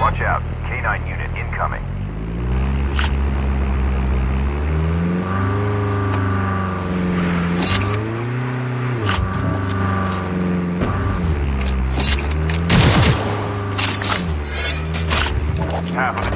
Watch out. K9 unit incoming. Half of the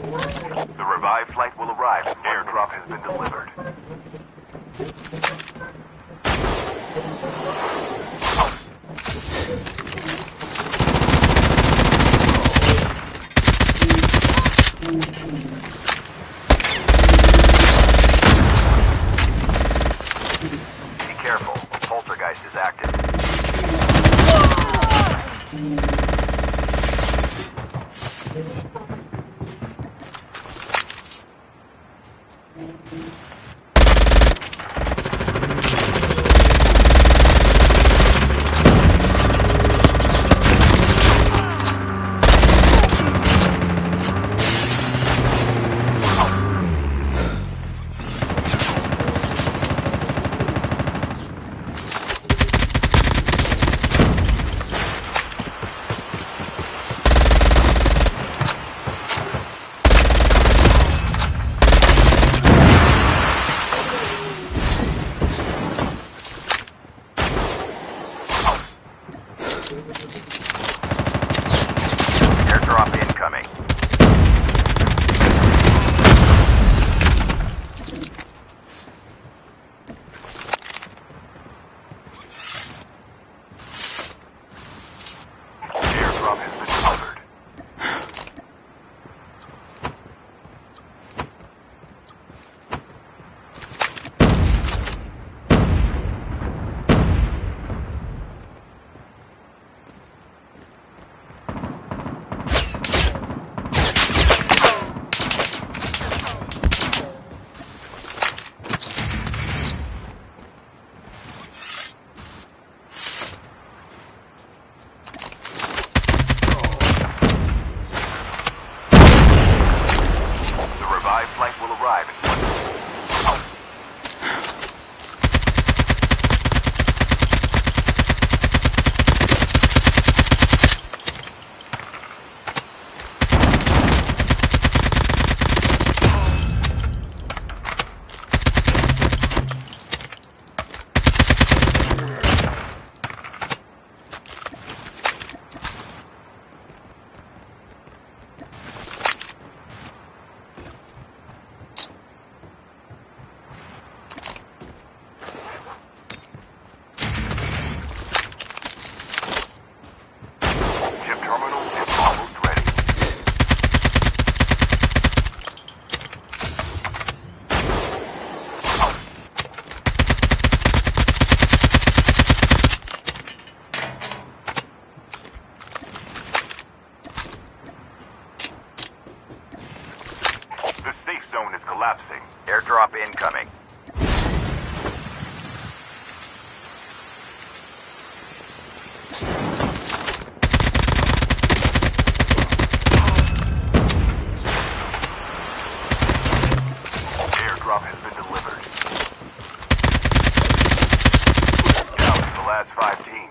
The revived flight will arrive. Airdrop has been delivered. Be careful. Poltergeist is active. collapsing. Airdrop incoming. Airdrop has been delivered. The last five teams.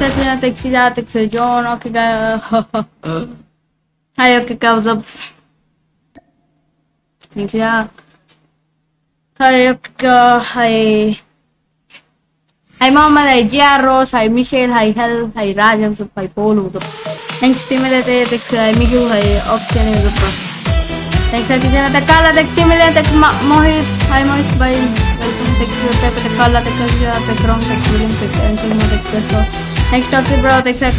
la toxicidad, toxicidad, no que hay que causa toxicidad. Hay hay hay mamá de hierros, hay Michelle, hay Hell, hay Rajam, hay Polo. Thanks team le te toxicidad, hay Migu, hay en el Thanks te cala de team te Mohit, hay Mohit, Welcome toxicidad, te cala toxicidad, te tron toxicidad, te anti toxicidad. Thanks Anselmo, thanks Tesla.